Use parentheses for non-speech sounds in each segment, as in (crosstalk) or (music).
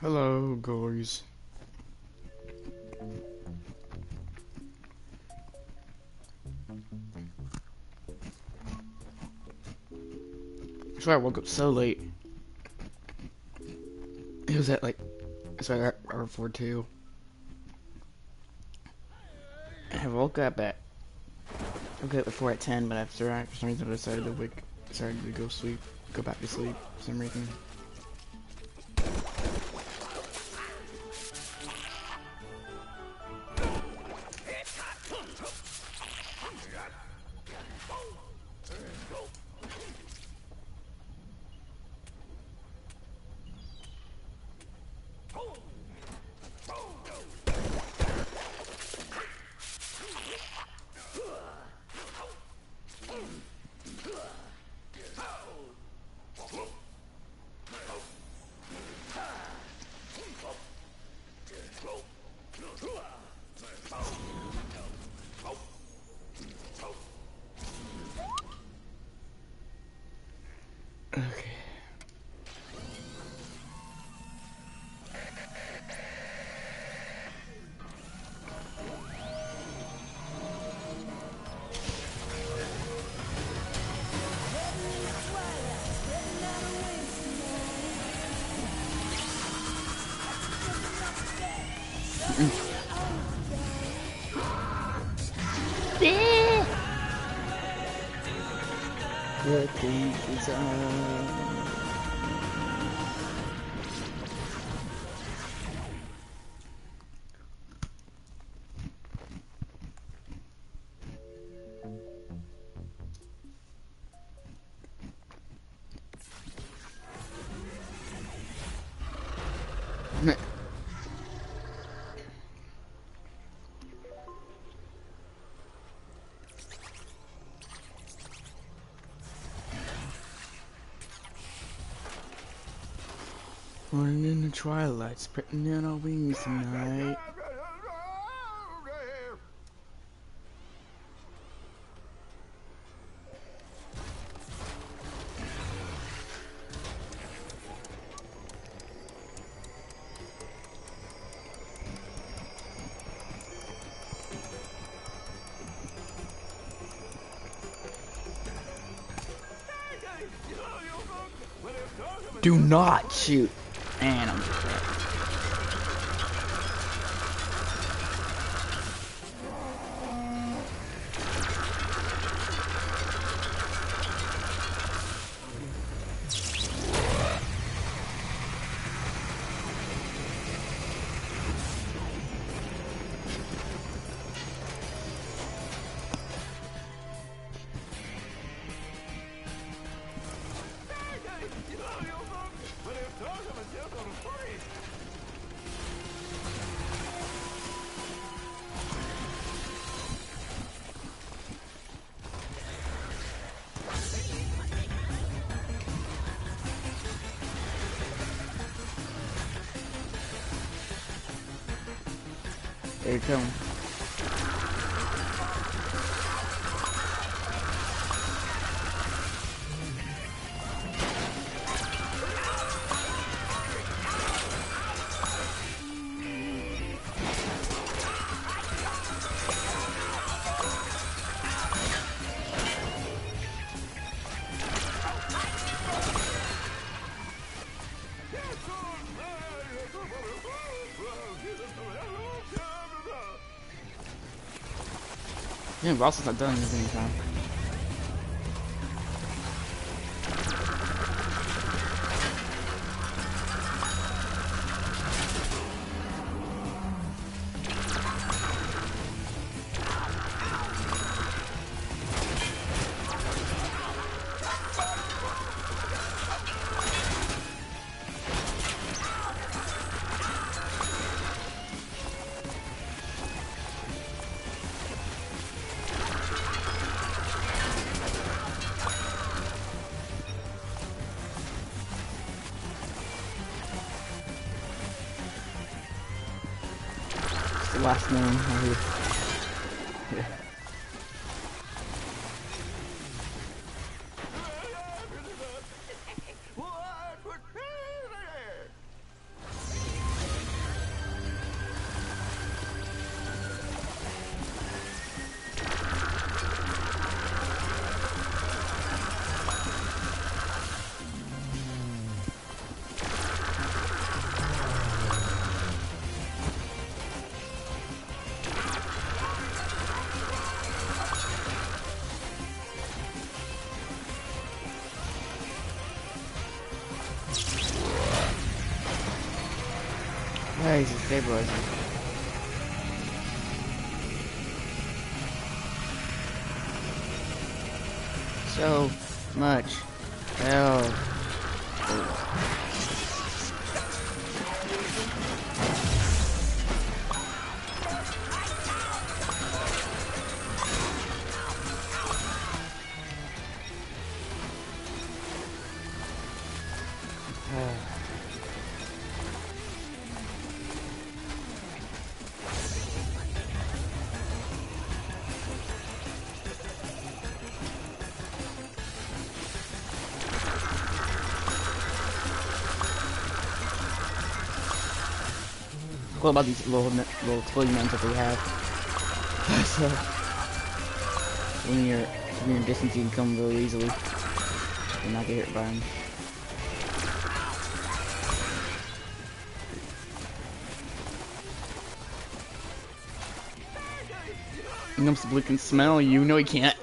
Hello, guys. That's why I woke up so late. It was at like, it's like hour four two. I woke up at, I woke up before at ten, but after I, for some reason I decided to wake, decided to go sleep, go back to sleep for some reason. Running in the twilight, spreading out our wings tonight. Not shoot. And I'm just. Ross has not done anything, time. What about these little little exploding ones that we have? (laughs) so when you're when you're distance, you can come really easily and not get hit by them. Numps Blue can smell you. No, he can't.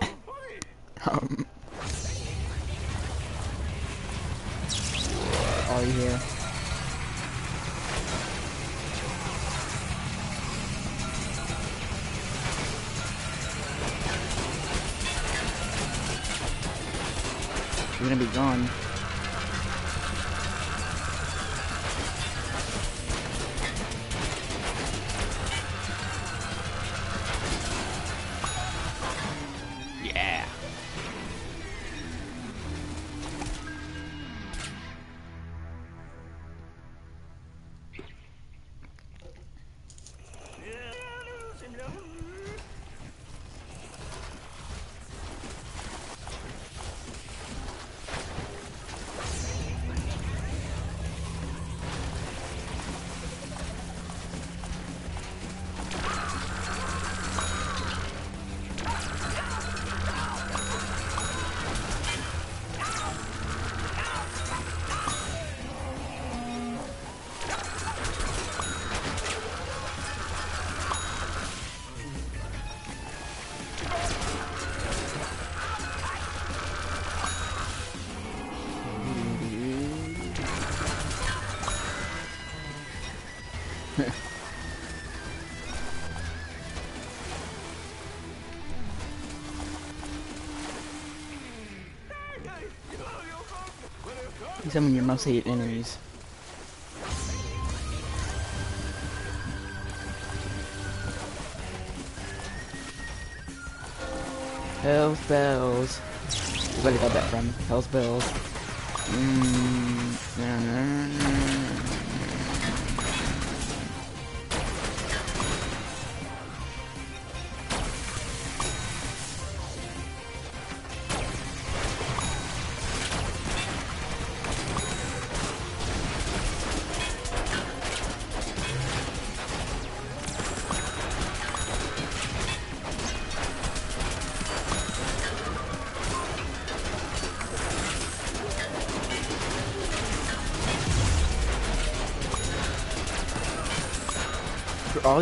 Some of your most hated enemies. Hell's bells. Where did I got that from? Hell's bells. Mm,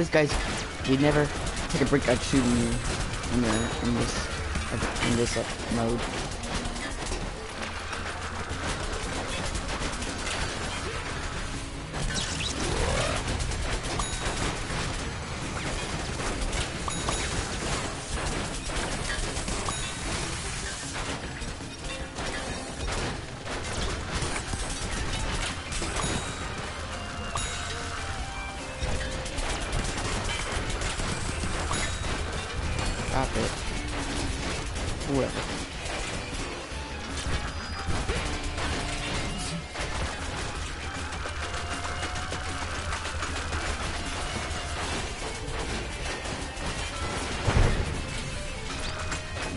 These guys, they never take a break at shooting in the in this in this uh, mode.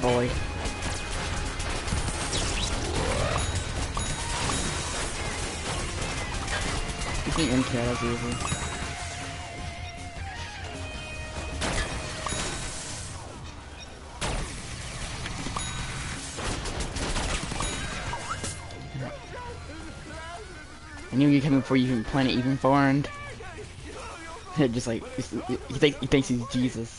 Boy. You can end as easy. I knew you coming before you even planet even formed. (laughs) Just like he thinks he's Jesus.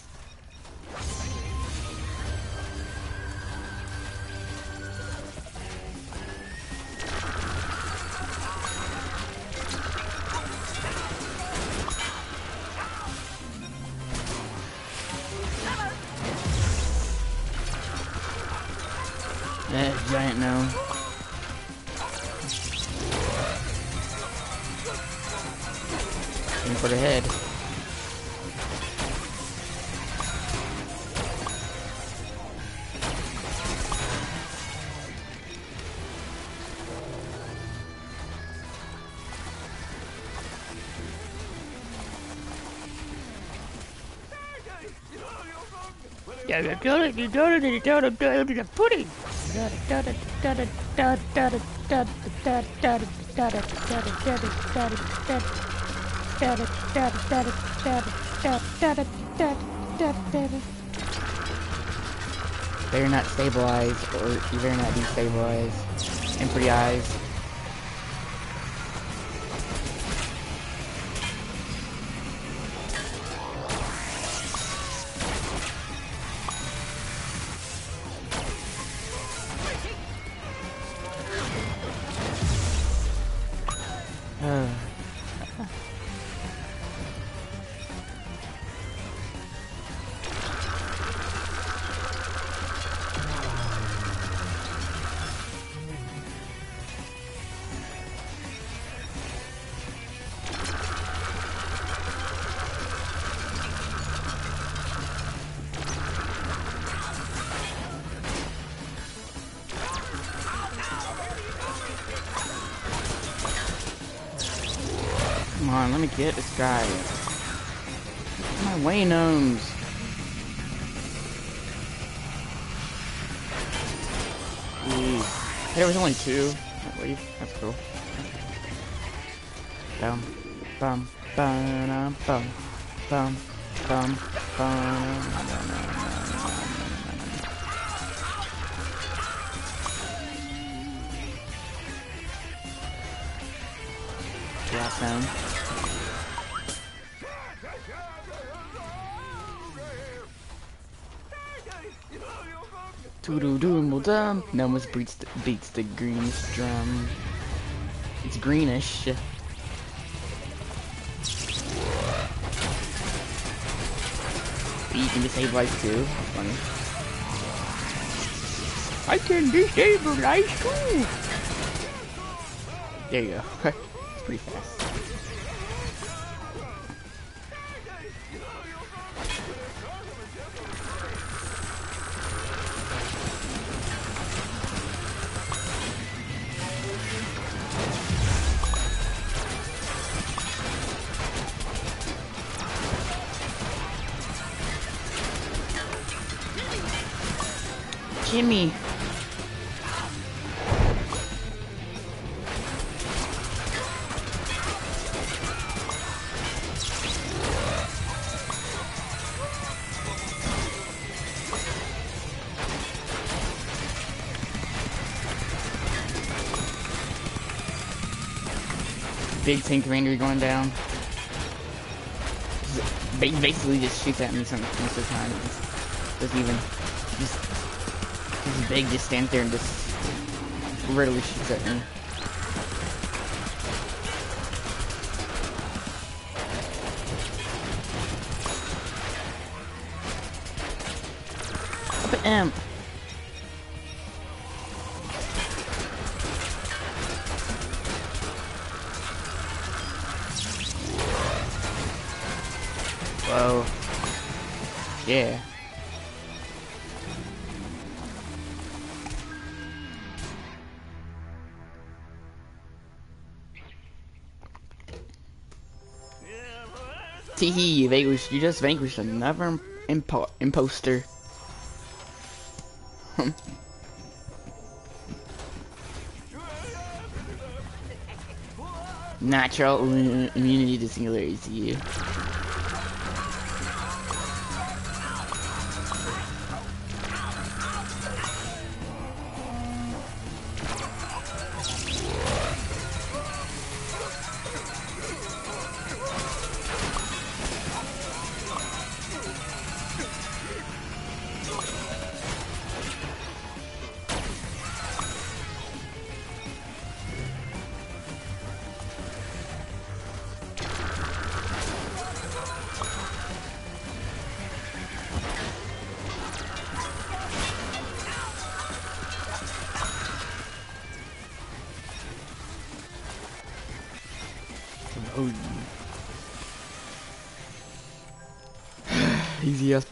Pudding. Better not stabilize, or you better not destabilize. For eyes. Let me get this guy. My way gnomes. Hey, there was only two. I believe. That's cool. Bum, bum, bum, bum, bum, bum, bum. Doodle beats the, beats the greenish drum. It's greenish. You can disable ice too. That's funny. I can disable ice too. There you go. (laughs) it's pretty fast. Jimmy. Big tank commander going down. Ba- Basically just shoots at me some most of the time. Just doesn't even just big just stands there and just readily shoots at me. Up an imp. You just vanquished another impo imposter. (laughs) Natural immunity to singularity.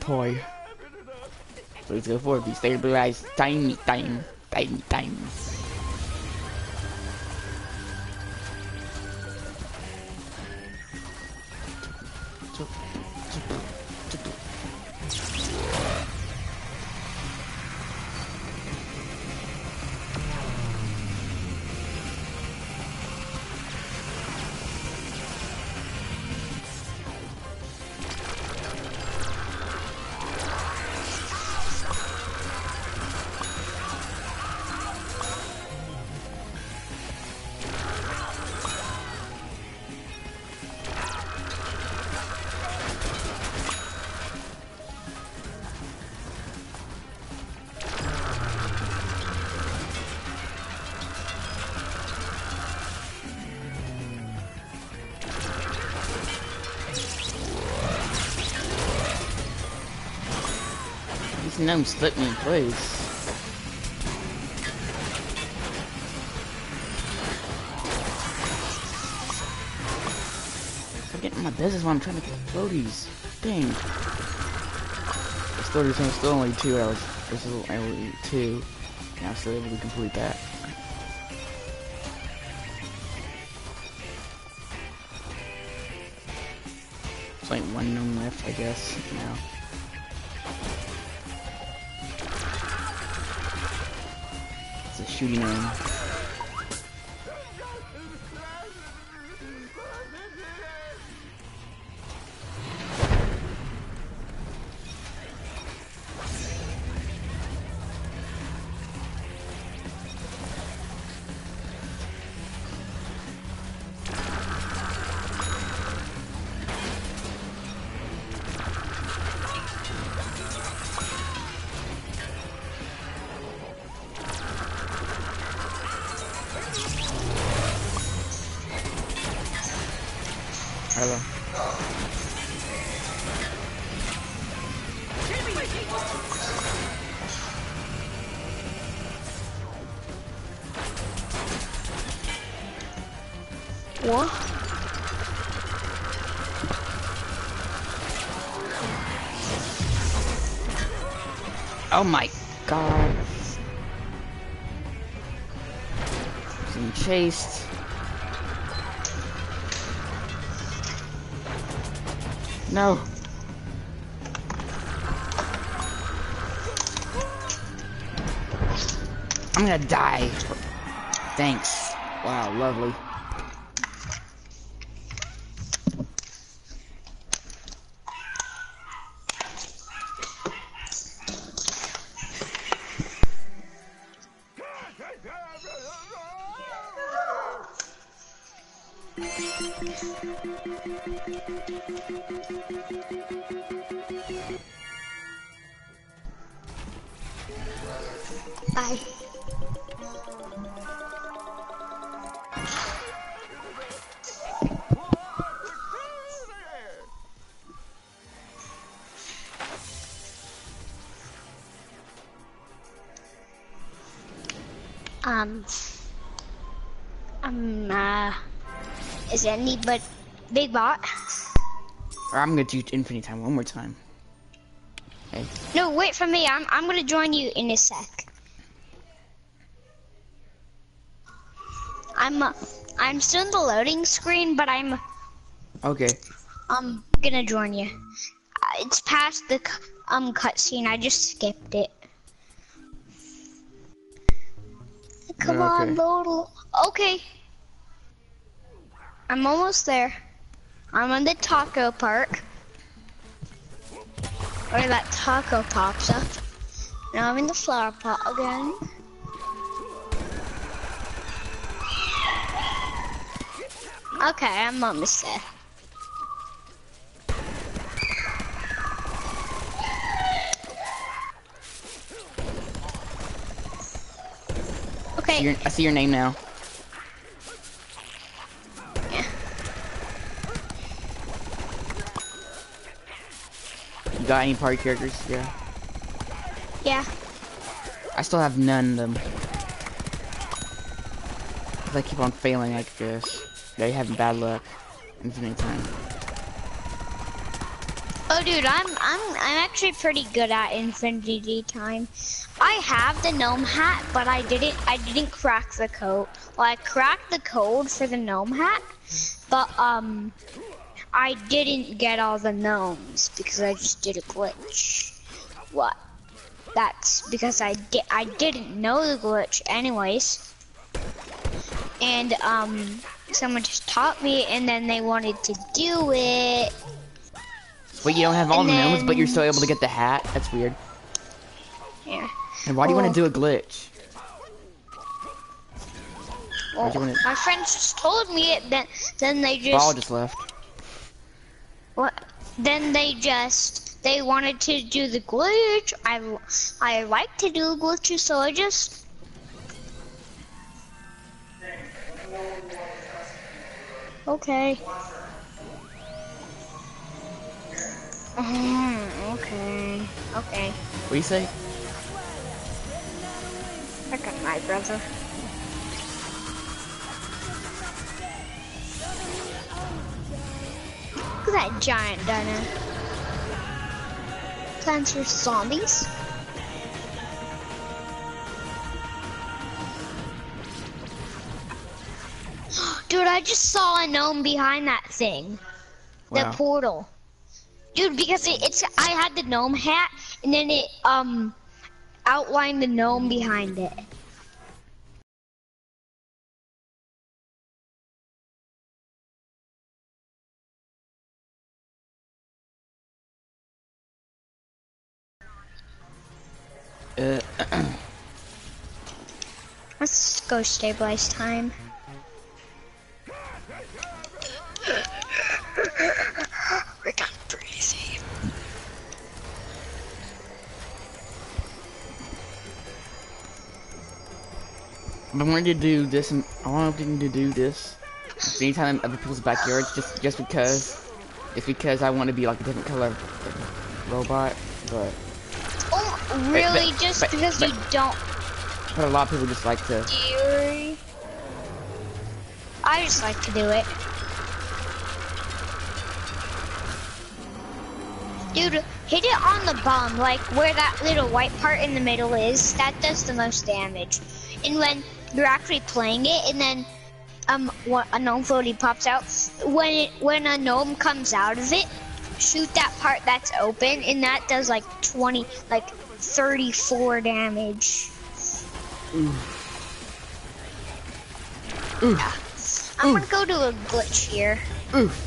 As. Let's go for it. Be stabilized. Tiny time. Tiny time. Gnomes slip me in place. I'm getting my business while I'm trying to throw these. Dang. This 30 is still only two hours. This is only two. And I'm still able to complete that. Shooting gnome. Oh my god. Being chased. No. I'm gonna die. Thanks. Wow, lovely. Um. Um. Uh. Is any but big bot? Or I'm gonna do infinite time one more time. Hey. No, wait for me. I'm I'm gonna join you in a sec. I'm uh, I'm still in the loading screen, but I'm Okay. I'm gonna join you. Uh, It's past the um cutscene. I just skipped it. Come on, Okay. load. Okay. I'm almost there. I'm on the taco park. Where that taco pops up. Now I'm in the flower pot again. Okay, I'm almost there. See your, I see your name now. Yeah. You got any party characters? Yeah. Yeah. I still have none of them. 'Cause I keep on failing, I guess. They having bad luck. Infinite time. Oh, dude, I'm I'm I'm actually pretty good at Infinity Time. I have the gnome hat, but I didn't I didn't crack the code. Well, I cracked the code for the gnome hat, but um, I didn't get all the gnomes because I just did a glitch. What? That's because I did I didn't know the glitch anyways, and um, someone just taught me, and then they wanted to do it. But you don't have all And the gnomes, but you're still able to get the hat. That's weird. Yeah. And why do you want Oh. to do a glitch? Well, wanna- my friends just told me it. Then, then they just, Ball just left. what? Then they just, they wanted to do the glitch. I, I like to do glitches, so I just. Okay. Mm, okay. Okay. What do you say? I got my brother. Look at that giant dino. Plants for zombies. (gasps) Dude, I just saw a gnome behind that thing. The portal. Dude, because it, it's I had the gnome hat and then it um outlined the gnome behind it. Uh, (clears throat) Let's go stabilize time. I wanted to do this, and I wanted to do this anytime in other people's backyards, just just because, it's because I want to be like a different color robot. But Oh, really? but- Just but- because but- you don't but a lot of people just like to. theory? I just like to do it. Dude, hit it on the bum, like where that little white part in the middle is. That does the most damage. And when you're actually playing it, and then um, a gnome floaty pops out, when it when a gnome comes out of it, shoot that part that's open, and that does like 20, like 34 damage. Yeah. I'm gonna go to a glitch here. Oof.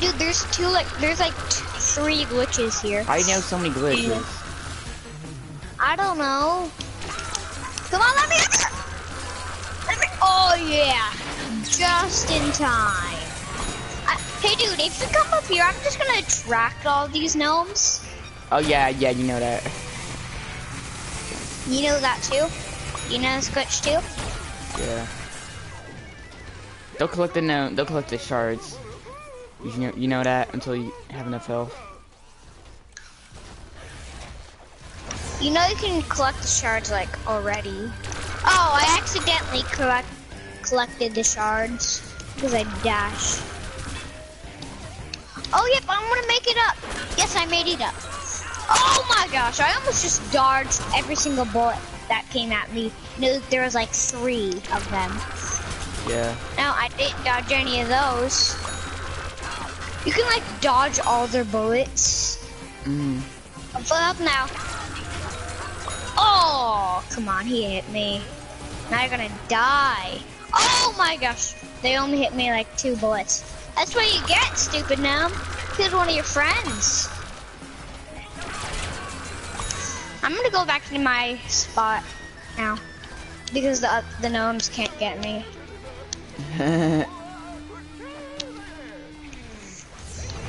Dude, there's two like there's like t- three glitches here. I know so many glitches. I don't know. Come on, let me. Let me. Oh yeah, just in time. I, hey, dude, if you come up here, I'm just gonna attract all these gnomes. Oh yeah, yeah, you know that. You know that too. You know this glitch too. Yeah. They'll collect the no. They'll collect the shards. You know, you know that until you have enough health. You know you can collect the shards like already. Oh, I accidentally collect collected the shards because I dashed. Oh yep, I'm gonna make it up. Yes, I made it up. Oh my gosh, I almost just dodged every single bullet that came at me. No, there was like three of them. Yeah. No, I didn't dodge any of those. You can like dodge all their bullets. Mm. I'm full up now. Oh, come on, he hit me. Now you're gonna die. Oh my gosh, they only hit me like two bullets. That's what you get, stupid gnome. Killed one of your friends. I'm gonna go back to my spot now because the the gnomes can't get me. (laughs)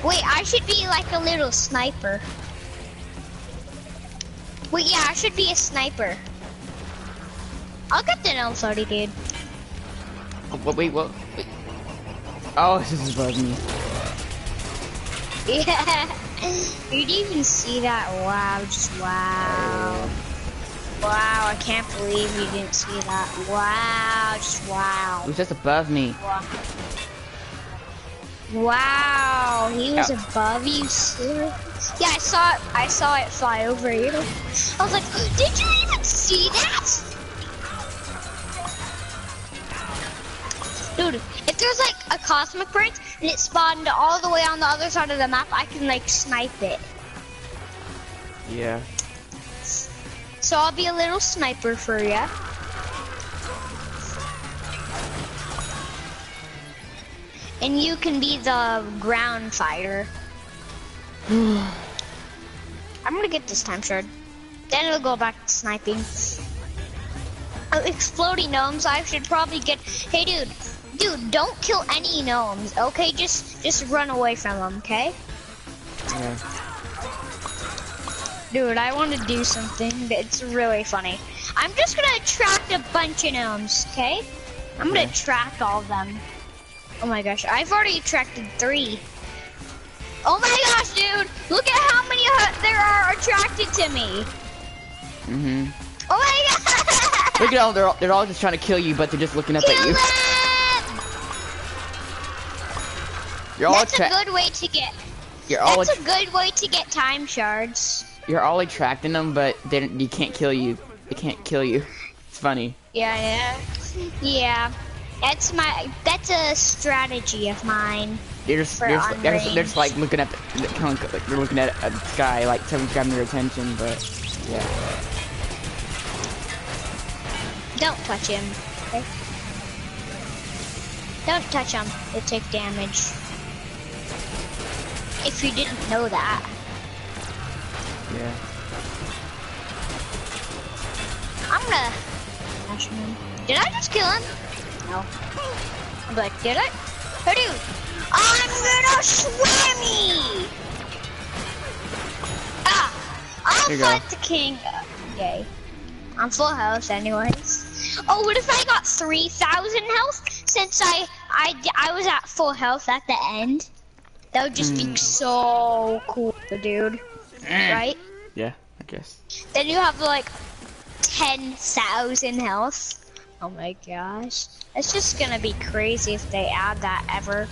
Wait, I should be like a little sniper. Wait, yeah, I should be a sniper. I'll get the gnome sorry, dude. Oh, what? Wait, what? Wait. Oh, (laughs) this is above me. Yeah. (laughs) You didn't even see that. Wow, just wow. Wow, I can't believe you didn't see that. Wow, just wow. It was just above me. Wow, Oh, he was above you, sir. Yeah, I saw it. I saw it fly over you. I was like, did you even see that? Dude, if there's like a cosmic prince and it spawned all the way on the other side of the map, I can like snipe it. Yeah. So I'll be a little sniper for ya. And you can be the ground fighter. (sighs) I'm gonna get this time shard. Then it'll go back to sniping. Oh, exploding gnomes, I should probably get. Hey, dude, dude, don't kill any gnomes. Okay, just just run away from them. Okay. Yeah. Dude, I want to do something that's really funny. I'm just gonna attract a bunch of gnomes, okay? I'm gonna attract all of them. Oh my gosh, I've already attracted three. Oh my gosh, dude! Look at how many there are attracted to me. Mm-hmm. Oh my (laughs) god! Look at all they're all, they're all just trying to kill you, but they're just looking up Kill at you. them! You're all That's a good way to get. you're all That's a good way to get time shards. you're all attracting them, but they don't, can't kill you. They can't kill you. It's funny. Yeah, yeah, yeah. That's my. That's a strategy of mine. You're just, you're just, they're, just, they're just like looking at the, kind of like they're looking at a sky, like something's grabbing their attention, but yeah. Don't touch him. Okay? Don't touch him. They take damage. If you didn't know that. Yeah. I'm gonna. Did I just kill him? No. I'm like, did I? Dude! I'm gonna swimmy! Ah! I'll fight the king. Yay. I'm full health anyways. Oh, what if I got 3,000 health? Since I, I, I was at full health at the end. That would just Hmm. be so cool, dude. Right? Yeah, I guess. Then you have like 10,000 health. Oh my gosh. It's just gonna be crazy if they add that ever.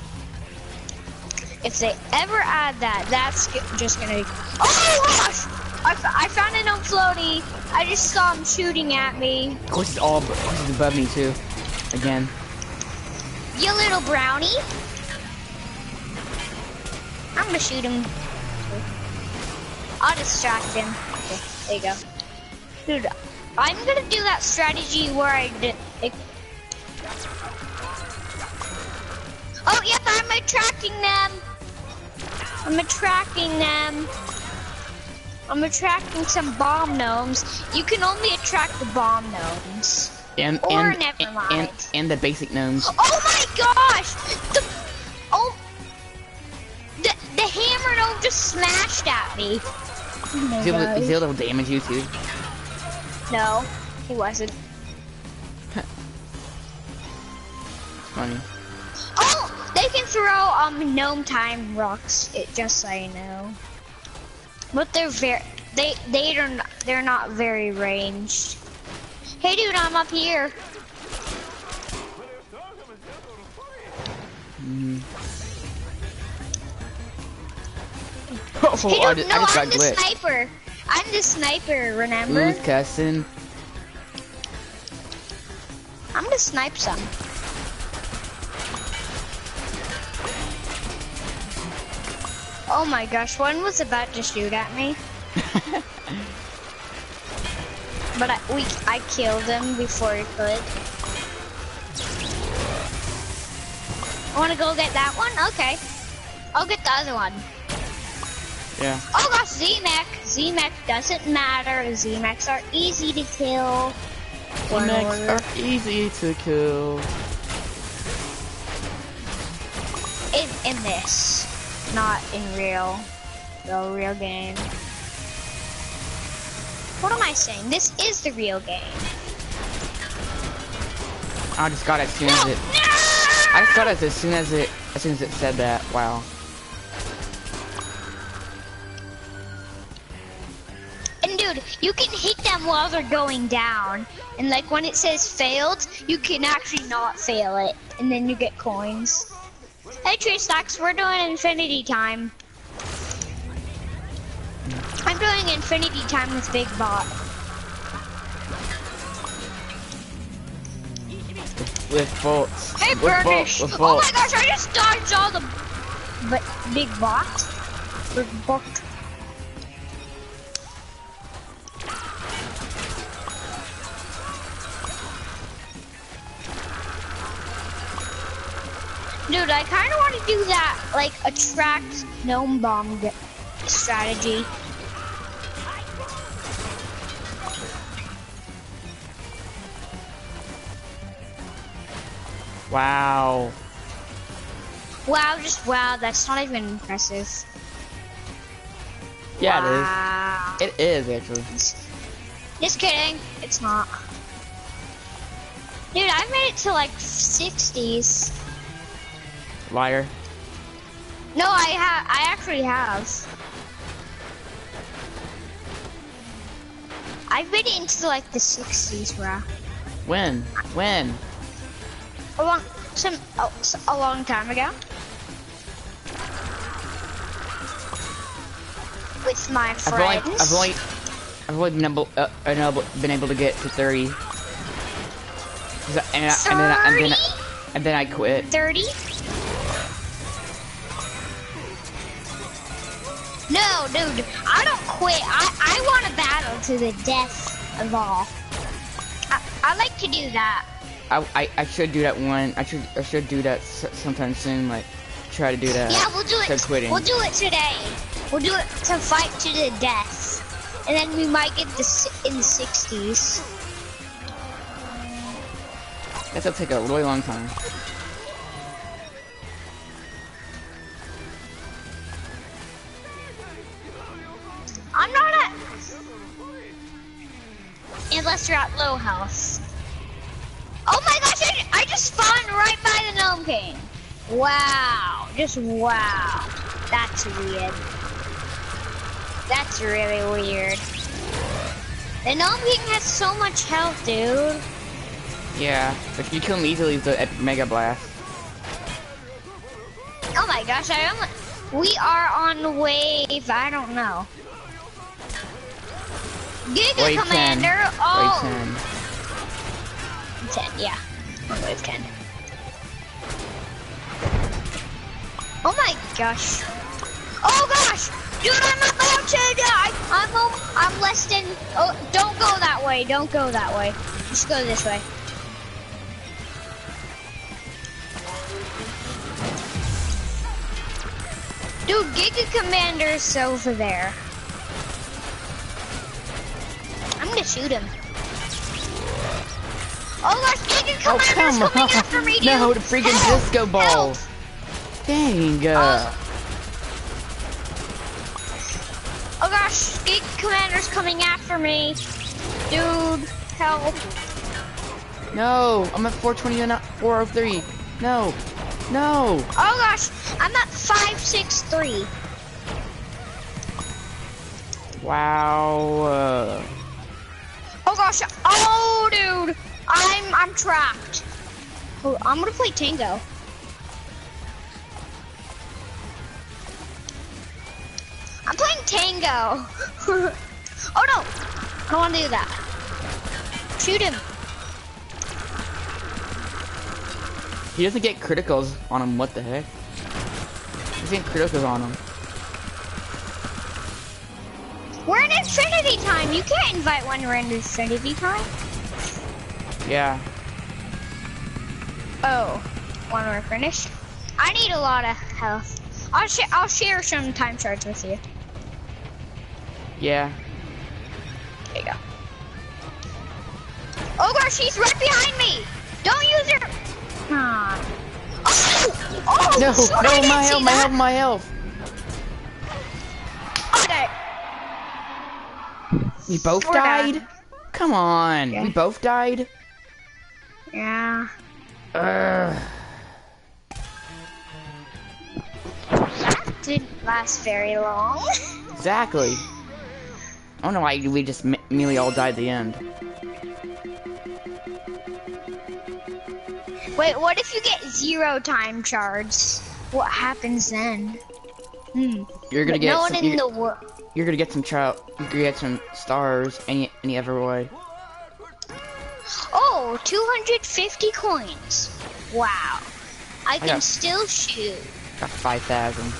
If they ever add that, that's just gonna be. Oh my gosh! I, f- I found an floaty. I just saw him shooting at me. Of course, it's all it's above me too. Again. You little brownie. I'm gonna shoot him. I'll distract him. Okay, there you go. Dude, I'm gonna do that strategy where I did. It... Oh, yep, I'm attracting them. I'm attracting them. I'm attracting some bomb gnomes. You can only attract the bomb gnomes. And Or and, never mind. and and the basic gnomes. Oh my gosh! The oh the the hammer gnome just smashed at me. Oh my Is he able to- gosh. able to damage you too? No, he wasn't. Funny. Oh, they can throw um gnome time rocks. It just so you know. But they're very they they are not, they're not very ranged. Hey dude, I'm up here. Mm. (laughs) Oh, Hey I dude, just, no, I just I'm got the glitched. sniper. I'm the sniper. Remember? Who's cussing? I'm gonna snipe some. Oh my gosh, one was about to shoot at me, (laughs) but I, we I killed him before he could. I want to go get that one. Okay, I'll get the other one. Yeah. Oh gosh, Z-Mech. Z-Mech doesn't matter. Z-Mechs are easy to kill. Mechs are easy to kill. in in this, not in real, the real game. What am I saying? This is the real game. I just got it as soon No! as it. No! I just got it as soon as it as soon as it said that. Wow. And dude, you can hit them while they're going down. And like when it says failed, you can actually not fail it, and then you get coins. Hey, Tree Stacks, we're doing infinity time. I'm doing infinity time with Big Bot. With bolts. Hey. Burnish! Oh my gosh, I just dodged all the but Big Bot. Big Bot. Dude, I kind of want to do that, like, attract gnome bomb strategy. Wow. Wow, just wow, that's not even impressive. Yeah, wow. it is. It is actually. Just kidding, it's not. Dude, I made it to like 60s. Liar. No, I have. I actually have. I've been into like the 60s, bro. When? When? A long, some, oh, a long time ago. With my friends. I've only. I've only, I've only been able, uh, been able, been able to get to 30. I- And, I- and then, I- and then, I- and then I quit. 30? No, dude, I don't quit. I, I want to battle to the death of all. I, I like to do that. I, I, I should do that one. I should, I should do that s- sometime soon. Like, try to do that. Yeah, we'll do it. quitting. We'll do it today. We'll do it to fight to the death. And then we might get this in the 60s. That's gonna take a really long time. I'm not at... Unless you're at low House. Oh my gosh, I, I just spawned right by the Gnome King. Wow. Just wow. That's weird. That's really weird. The Gnome King has so much health, dude. Yeah, if you kill him easily with the epic mega blast. Oh my gosh, I almost... We are on wave, I don't know. Giga Wave 10. Commander! Wave Oh! 10. 10, yeah. On wave 10. Oh my gosh. Oh gosh! Dude, I'm about to die! I'm, I'm less than... Oh, don't go that way. Don't go that way. Just go this way. Dude, Giga Commander is over there. I'm gonna shoot him. Oh gosh, Giga Oh, Commander's come on. coming after me, dude. No, the freaking Help! disco ball. Help! Dang. Uh, Oh gosh, Giga Commander's coming after me. Dude, help. no, I'm at 420 and not 403. No. No. Oh gosh, I'm at 563. Wow. Uh, Oh gosh, oh dude, I'm I'm trapped. Oh, I'm gonna play Tango. I'm playing Tango. (laughs) oh no, I don't want to do that. Shoot him. he doesn't get criticals on him. What the heck? He's doesn't criticals on him. We're in Infinity time. You can't invite one we're in Infinity time. Yeah. Oh, when we're finished. I need a lot of health. I'll share. I'll share some time shards with you. Yeah. There you go. Oh gosh, he's right behind me. Don't use your. Ah. Oh, oh, No, shoot, no, didn't my see health, my that. health, my health. We both We're died? done. Come on. Yeah. We both died? Yeah. Ugh. That didn't last very long. (laughs) Exactly. I don't know why we just m- immediately all died at the end. Wait, what if you get zero time shards? what happens then? Hmm. You're gonna But get no some, one in the world. You're gonna get some trout. You're gonna get some stars any any other way. Oh, 250 coins. Wow. I can got- still shoot. Got five thousand.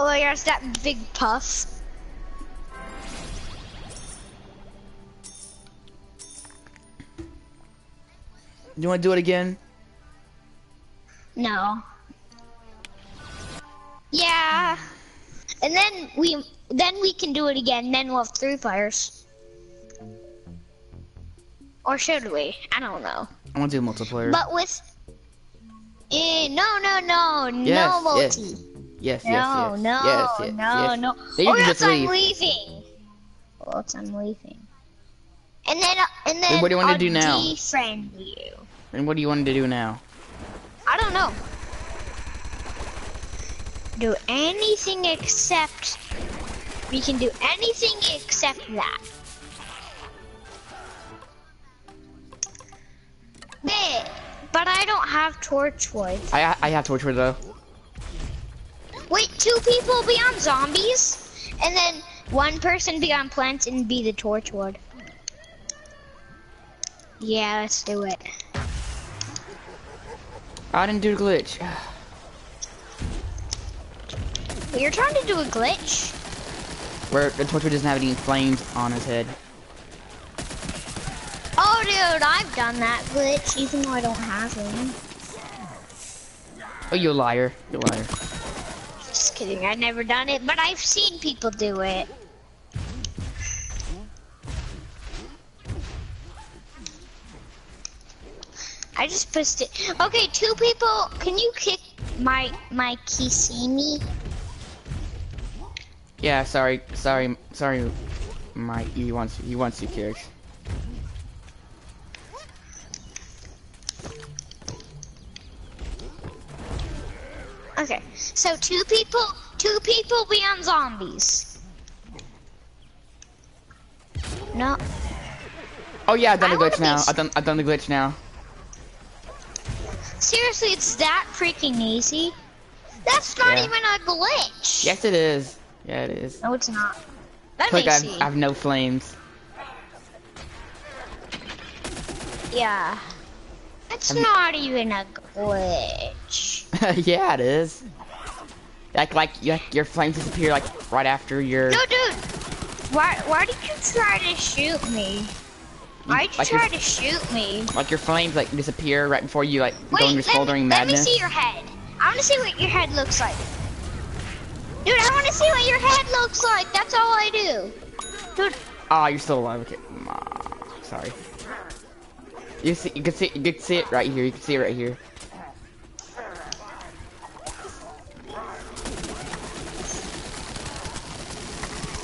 Oh, there's that big puff. Do you wanna do it again? No. Yeah. And then we then we can do it again. Then we'll have three fires. Or should we? I don't know. I wanna do multiplayer. But with eh, no no no Yes, no multi. yes. yes, yes, No, yes. no, yes, yes, no, yes. no. Then you or can else just I'm leave. leaving. Or else I'm leaving. And then, uh, and then Then what do you wanna I'll do now? defriend you. And what do you want to do now? I don't know. Do anything except. We can do anything except that. But, but I don't have torchwood. I I have Torchwood though. Wait, two people be on zombies, and then one person be on plants and be the torchwood. Yeah, let's do it. I didn't do the glitch. (sighs) You're trying to do a glitch. Where the torture doesn't have any flames on his head. Oh, dude, I've done that glitch, even though I don't have one. Oh, you a liar. You liar. Just kidding, I've never done it, but I've seen people do it. I just pushed it. Okay, two people. Can you kick my my Kisimi? Yeah, sorry, sorry, sorry. Mike, he wants he wants you kicked. Okay, so two people, two people be on zombies. No, Oh yeah, I've done I the glitch now. I've done I've done the glitch now. seriously, it's that freaking easy. That's not Yeah. even a glitch. Yes, it is. Yeah, it is. No, it's not. Let Like me I've. I've no flames. Yeah. It's Have you- not even a glitch. (laughs) yeah, it is. Like like your your flames disappear like right after your. No, dude. Why? Why did you try to shoot me? Why did you Like your- try to shoot me? Like your flames like disappear right before you like Wait, go into let, me, smoldering let me see your head. I want to see what your head looks like. Dude, I want to see what your head looks like. That's all I do. Dude, Ah, you're still alive. Okay. Sorry. You see, you can see, you can see it right here. You can see it right here.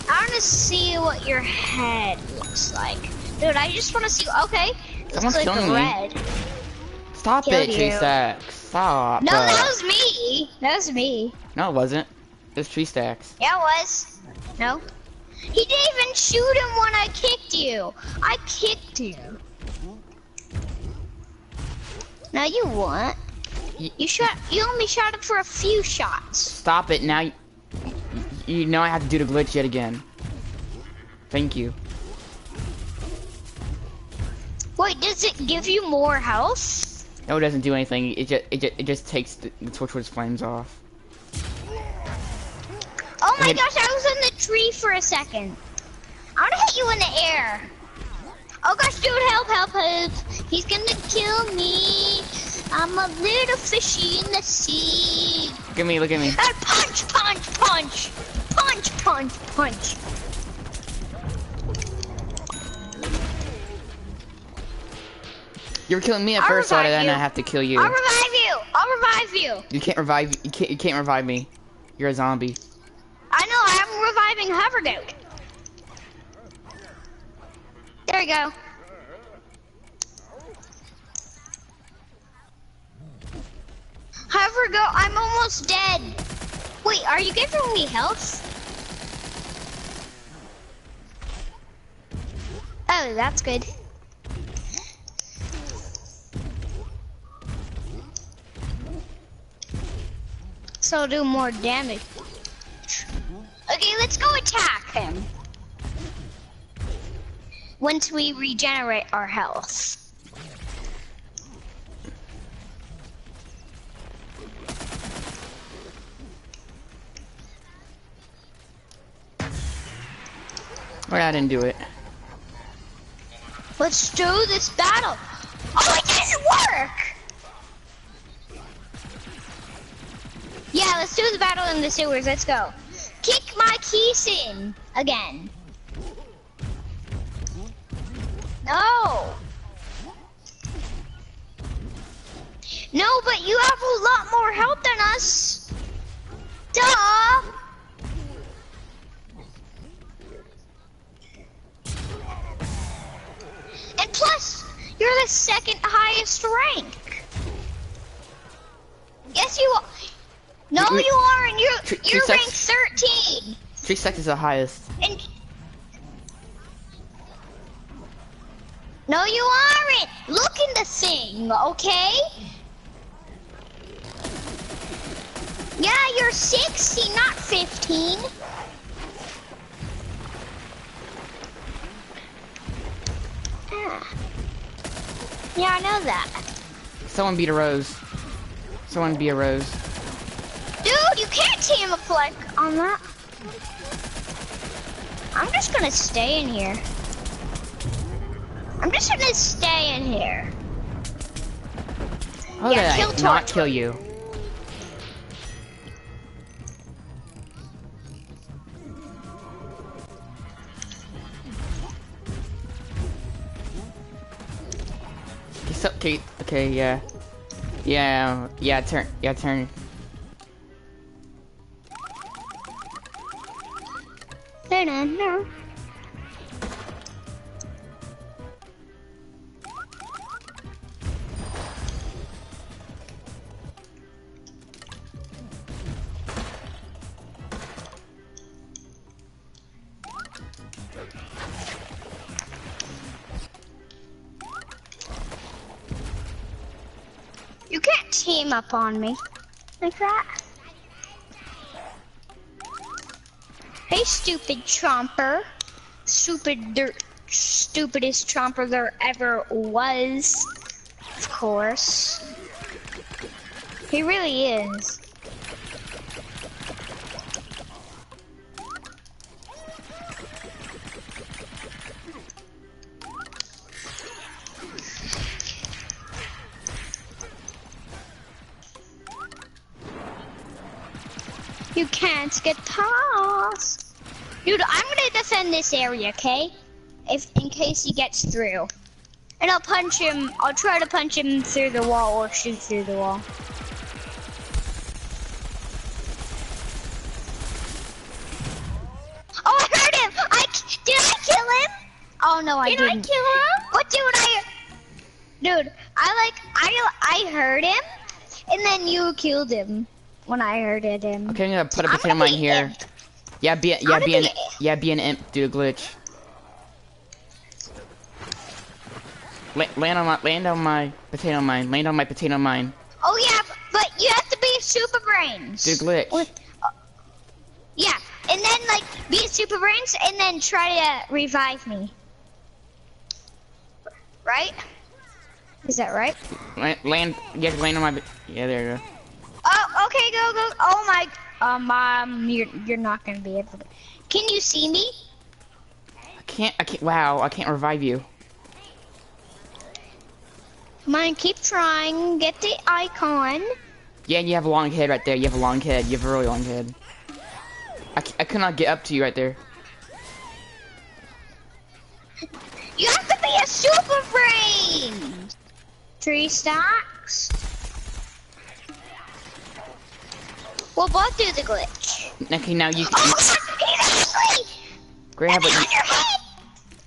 I want to see what your head looks like. Dude, I just want to see. Okay, let's Someone's click killing me. red. Stop Killed it, stacks. Stop. No, that was me. That was me. No, it wasn't. It's tree stacks. Yeah, it was. No. He didn't even shoot him when I kicked you. I kicked you. Now you what? Y- You shot. You only shot him for a few shots. Stop it now. You, you know I have to do the glitch yet again. Thank you. Wait, does it give you more health? No, it doesn't do anything. It just it just, it just takes the, the Torchwood's flames off. Oh my gosh, I was in the tree for a second. I'm gonna hit you in the air. Oh gosh, dude, help, help, help. He's gonna kill me. I'm a little fishy in the sea. Look at me. Look at me. And punch, punch, punch. Punch, punch, punch. You were killing me at I'll first, so then you. I have to kill you. I'll revive you. I'll revive you. You can't revive. You can't. You can't revive me. You're a zombie. I know, I'm reviving Hover Dude. There we go. Hover go, I'm almost dead. Wait, are you giving me health? Oh, that's good. So I'll do more damage. Okay, let's go attack him. Once we regenerate our health. Or I didn't do it. Let's do this battle. Oh, it didn't work! Yeah, let's do the battle in the sewers. Let's go. Kick my keys in again. No. No, but you have a lot more health than us. Duh. And plus, you're the second highest rank. Yes, you are. No, you aren't. You're you're ranked 13. Three seconds is the highest. And no, you aren't. Look in the thing, okay? Yeah, you're 16, not 15. Ah. Yeah, I know that. Someone beat a rose. Someone beat a rose. Dude, you can't team a flick on that. I'm just gonna stay in here. I'm just gonna stay in here. How Yeah, did kill I not kill you? Okay, so, okay, okay, yeah. Yeah, yeah, turn, yeah, turn. Up on me like that. Hey, stupid chomper. Stupid dirt. Stupidest chomper there ever was. Of course. He really is. Past. Dude, I'm gonna defend this area, okay? If in case he gets through. And I'll punch him I'll try to punch him through the wall or shoot through the wall. Oh I heard him! I, did I kill him? Oh no I Did I didn't. kill him? What dude I Dude, I like I I heard him and then you killed him when I heard it. Okay, I'm gonna put a I'm potato gonna mine here. imp. Yeah, be, yeah, gonna be an, be- yeah, be an imp, do a glitch. La land on my, land on my potato mine, land on my potato mine. Oh yeah, but you have to be super brains. Do a glitch. With- uh, yeah, and then like be super brains, and then try to revive me. Right? Is that right? Land, land, to land on my, yeah, there you go. Oh, okay, go, go. Oh my, um, um, you're you're not gonna be able to. Can you see me? I can't, I can't, wow, I can't revive you. Come on, keep trying. Get the icon. Yeah, and you have a long head right there, you have a long head, you have a really long head. I, I cannot get up to you right there. You have to be a super brain. Three stacks. We'll both do the glitch. Okay, now you, (laughs) Oh, he's actually Gray, how about you,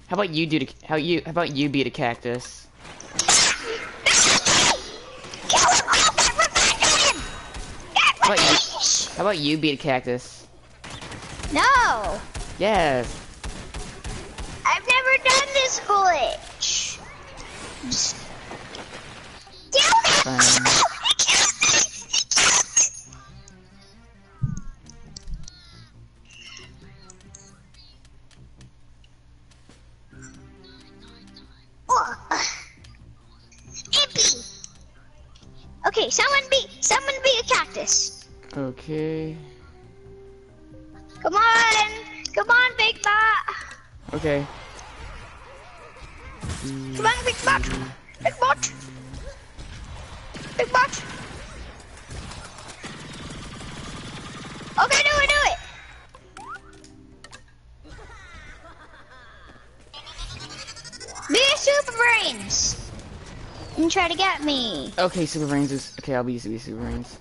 how about you do the, how you, how about you beat a cactus? Kill him! Oh, get revenge on him! Get What, you- How about you beat a cactus? No, Yes. I've never done this glitch. Fine. Okay, someone be, someone be a cactus. Okay. Come on, come on, big bot. Okay. Come on, big bot. Big bot. Big bot. Okay, do it, do it. Be a super brains. And try to get me. Okay, Super Brains is okay. I'll be Super Super Brains.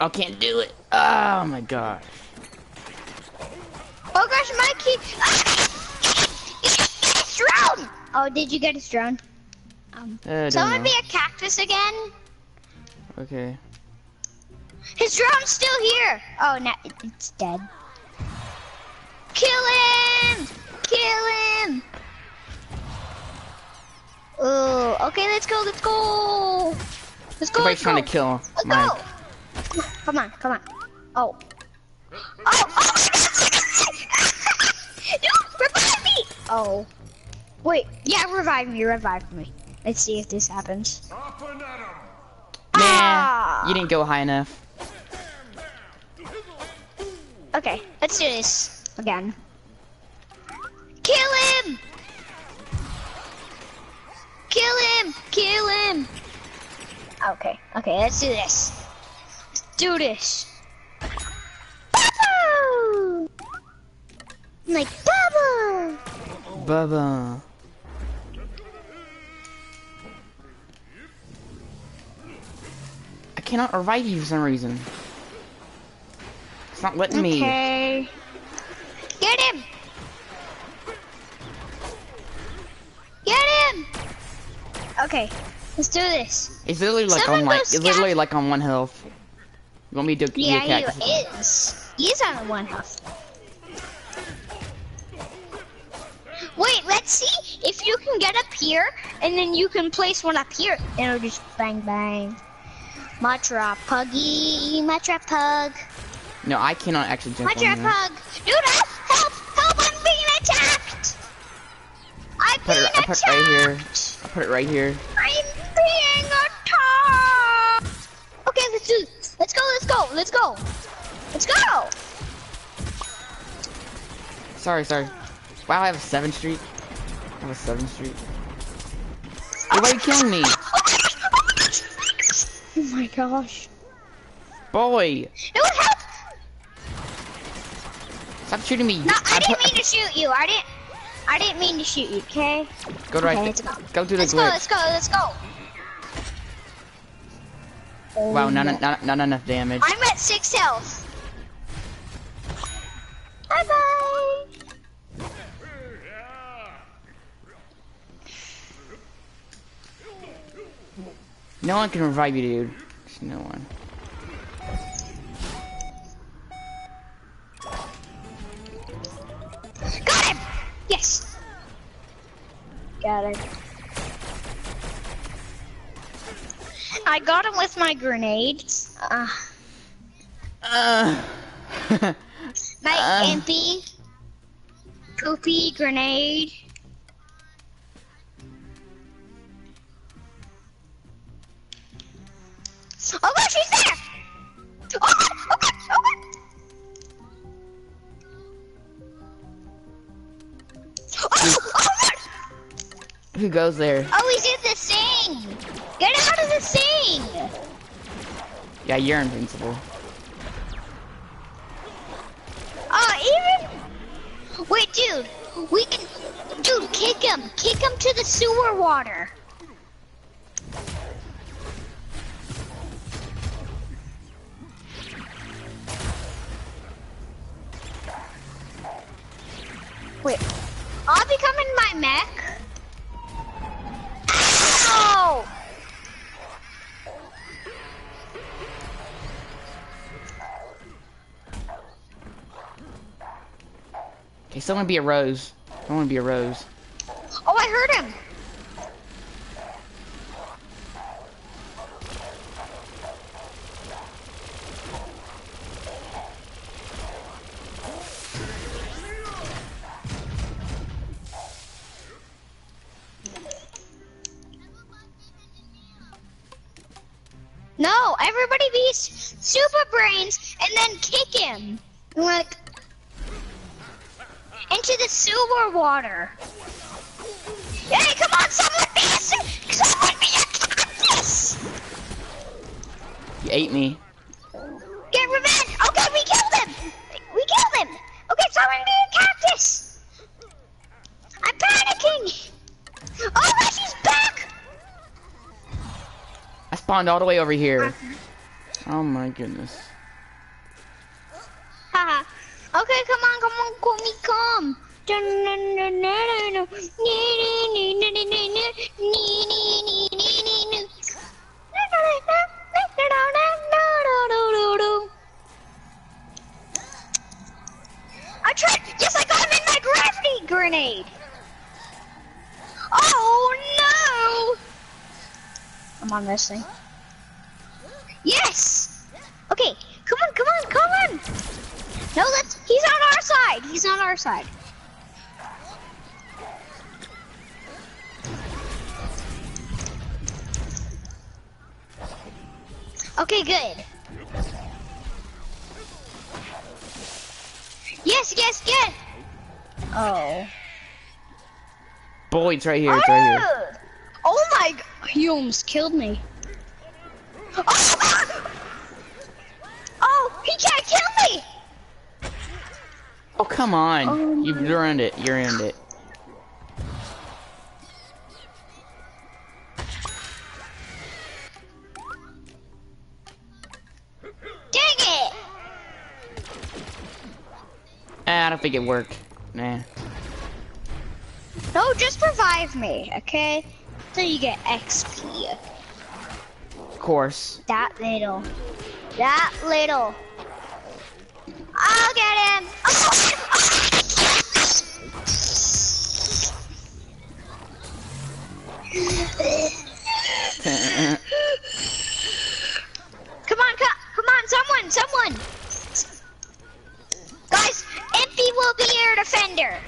I can't do it. Oh my god. Oh gosh, Mikey! Ah! Drone! Oh, did you get his drone? Um, Uh, don't someone know. be a cactus again? Okay. His drone's still here! Oh, no, it's dead. Kill him! Kill him! Oh, okay, let's go, let's go! Let's go, Somebody's let's trying go. to kill Let's Mike. go! Come on, come on. Oh. Oh, oh! (laughs) no, revive me! Oh. Wait, yeah, revive me, revive me. Let's see if this happens. Nah, Ah. you didn't go high enough. Okay, let's do this again. Kill him! Kill him! Kill him! Okay, okay, let's do this. Let's do this. Bubble! Like bubble! Bubba. I cannot revive you for some reason. It's not letting me. Okay. Get him! Get him! Okay, let's do this. It's literally like Someone on like it's literally like on one health. You want me to do Yeah, a cactus? he is. He's on one health. Wait, let's see if you can get up here, and then you can place one up here, and it'll just bang bang. Matra puggy, Matra pug, No, I cannot actually jump Matra on pug. Dude, help, Put it, I put it right here. attacked. I put it right here. I'm being attacked. Okay, let's do. This. Let's go. Let's go. Let's go. Let's go. Sorry, sorry. Wow, I have a seven streak. I have a seven streak. Hey, why are you killing me? (laughs) Oh my gosh. Boy, No help! stop shooting me. No, I didn't mean to shoot you. I didn't. I didn't mean to shoot you. Okay. Go right Okay, there. let's go. Go to the Let's go. glitch. Let's go. Let's go. Wow, Oh, not, no. not, not enough damage. I'm at six health. Bye bye. No one can revive you, dude. There's no one. Got him. I got him with my grenades. Uh, Uh, (laughs) my Uh. impy, poopy grenade. Oh gosh, he's there! Oh god, oh god, oh god! Oh, god! Who goes there? Oh, he's in the sing! Get out of the sing! Yeah, you're invincible. Oh, even... Wait, dude. We can... Dude, kick him. Kick him to the sewer water. Wait. I'll become in my mech. Okay, to be a rose. I want to be a rose. Oh, I heard him. Sewer water. Hey, come on, someone be a, someone be a cactus! You ate me. Get revenge! Okay, we killed him! We killed him! Okay, someone be a cactus! I'm panicking! Oh, Reggie's back! I spawned all the way over here. Oh my goodness. This thing. Yes. Okay, come on, come on, come on. No, let's. He's on our side. He's on our side. Okay, good. Yes, yes, yes. Oh. Boy, it's right here. It's right oh! here. He almost killed me. Oh, oh he can't kill me! Oh come on. Oh, you no. you earned it. You it. Dang it! Ah, I don't think it worked. Nah. No, just revive me, okay? So you get XP. Of course. That little. That little. I'll get him! Come on, co- come on, someone, someone! Guys, Impy will be your defender.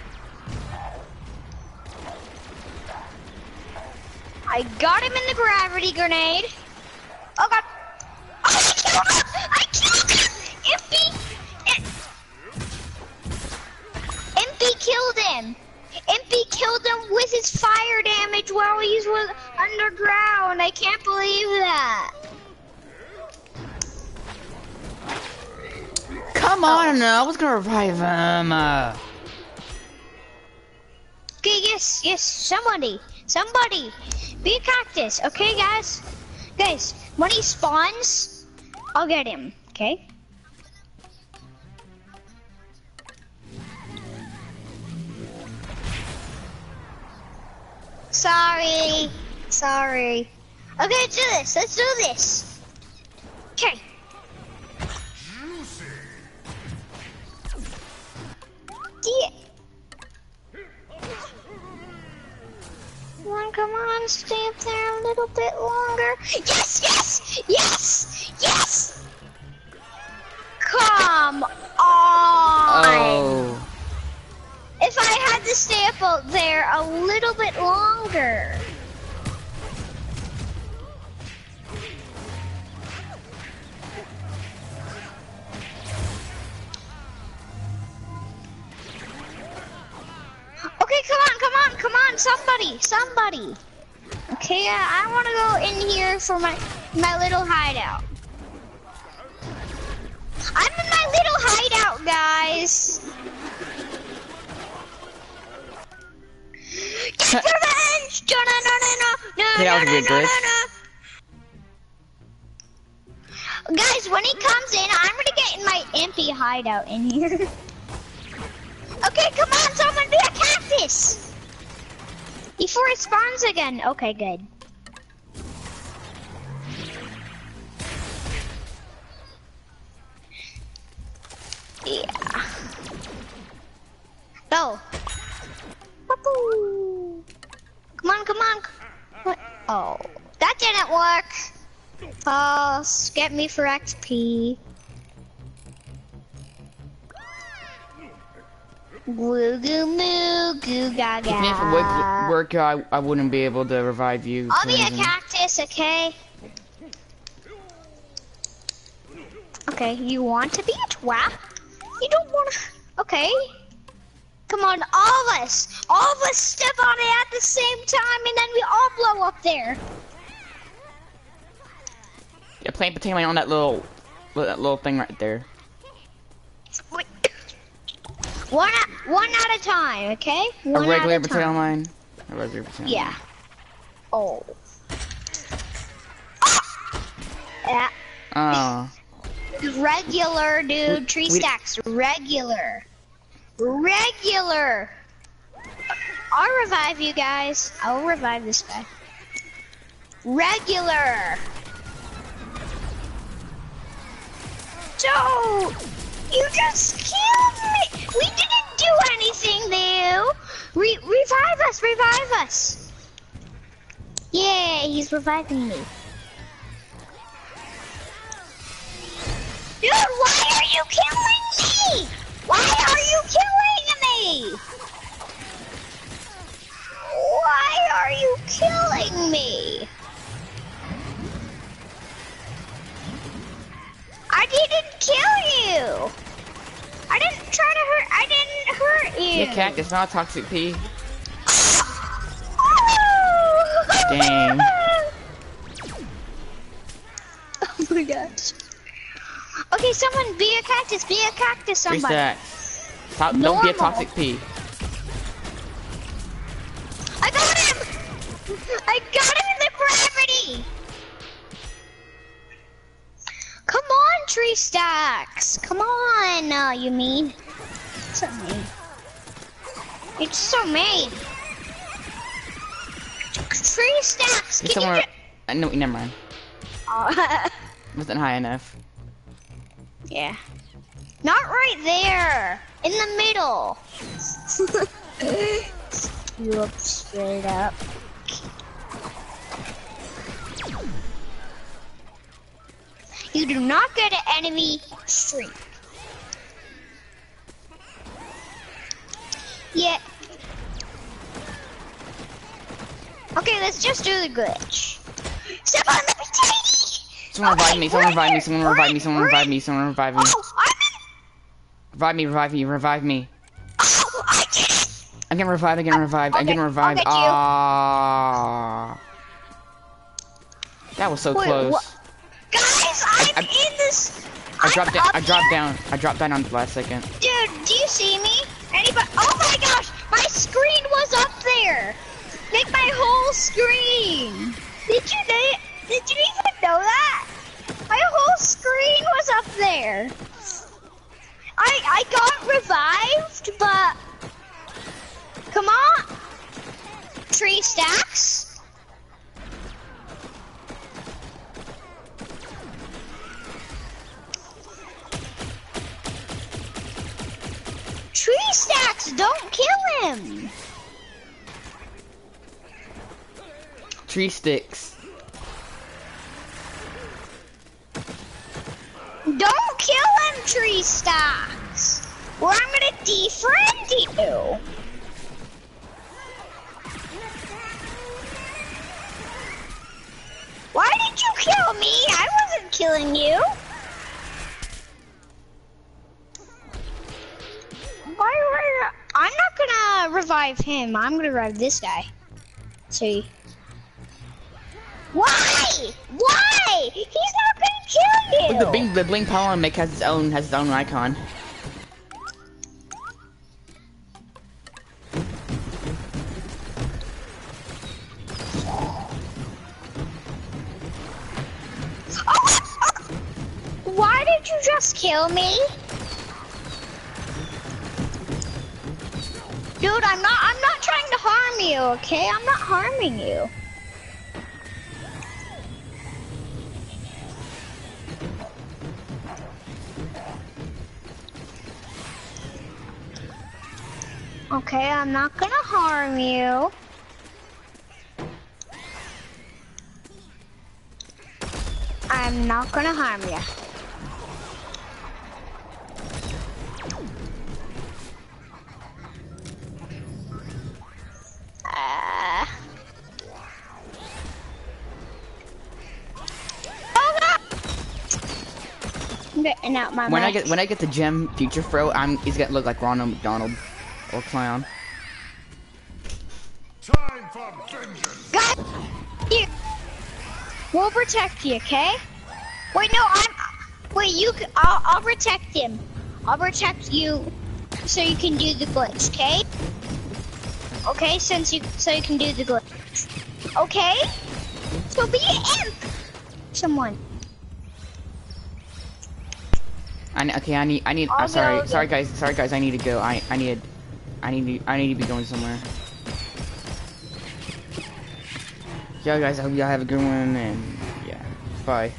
Gravity grenade. Oh god. Oh, I killed him! I killed him! Impy! Impy killed him! Impy killed him with his fire damage while he was underground. I can't believe that. Come on, I was gonna revive him. Uh, Okay, yes, yes, somebody, somebody, be a cactus, okay, guys? Guys, when he spawns, I'll get him, okay? Sorry, sorry. Okay, let's do this, let's do this. Little bit longer. Yes, yes, yes, yes! Come on! oh. If I had to stay up out there a little bit longer. Here for my my little hideout. I'm in my little hideout, guys. Get revenge! No, no, no, no, no, no, that was a no, good no, no, glitch. no. Guys, when he comes in, I'm gonna get in my impy hideout in here. (laughs) okay, come on, someone be a cactus! Before it spawns again. Okay, good. Get me for XP. Goo goo moo goo gaga. Even if it would work, I, I wouldn't be able to revive you. I'll be a cactus, okay? Okay, you want to be a twat? You don't want to. Okay. Come on, all of us. All of us step on it at the same time, and then we all blow up there. Plant potato on that little, that little thing right there. Wait. One at, one at a time, okay? One a regular potato time. line. A regular potato. Yeah. Oh. Yeah. Oh. (laughs) Regular, dude. Tree we- stacks. Regular. Regular. I'll revive you guys. I'll revive this guy. Regular. Don't. You just killed me. We didn't do anything, though. Re revive us. Revive us. Yay, he's reviving me. Dude, why are you killing me? Why are you killing me? Why are you killing me? I didn't kill you. I didn't try to hurt. I didn't hurt you. Yeah, cactus, not a toxic pea. Oh! Dang. (laughs) Oh my gosh. Okay, someone be a cactus. Be a cactus. Somebody. stacks. Top, don't be a toxic pea. I got him! I got him in the gravity! Come on, tree stacks! Come on, uh, you mean? It's so mean. It's so mean. Tree stacks, It's can somewhere. you I know. Never mind. ju- (laughs) Wasn't high enough. Yeah. Not right there! In the middle! (laughs) you up straight up. You do not get an enemy streak. Yeah. Okay, let's just do the glitch. Step on the potato! Someone revive me. Someone revive me. Someone revive me. Someone revive me. Someone revive me. Oh, I'm in. Revive me. Revive me. Revive me. Oh, I did it. I'm getting revived. I'm getting revived. I'm okay, getting revived. Ah. That was so Wait, close. I dropped down. I dropped down. I dropped down on the last second. Dude, do you see me? Anybody? Oh my gosh, my screen was up there. Like my whole screen. Did you? Did you even know that? My whole screen was up there. I I got revived, but come on, tree stacks. Tree stacks, don't kill him. Tree sticks. Don't kill him, tree stacks. Or I'm gonna defriend you. Why did you kill me? I wasn't killing you. Why were I'm not gonna revive him. I'm gonna revive this guy. See. Why? Why? He's not gonna kill you. Look, the bling, the bling make has its own has its own icon. (laughs) Why did you just kill me? Dude, I'm not I'm not trying to harm you, okay? I'm not harming you. Okay, I'm not gonna harm you. I'm not gonna harm you. Oh, no! spitting out my When I get when I get the gem future fro, I'm he's gonna look like Ronald McDonald or clown. Time for vengeance. Guys, here. We'll protect you, okay? Wait, no, I'm. Wait, you. c- I'll, I'll protect him. I'll protect you, so you can do the glitch, okay? Okay, since you, so you can do the glitch. Okay? So be an imp. Someone. I okay, I need I need. Uh, I'll I'm sorry, sorry guys, sorry guys. I need to go. I I need I need to I need to be going somewhere. Yeah, guys. I hope y'all have a good one, and yeah, bye.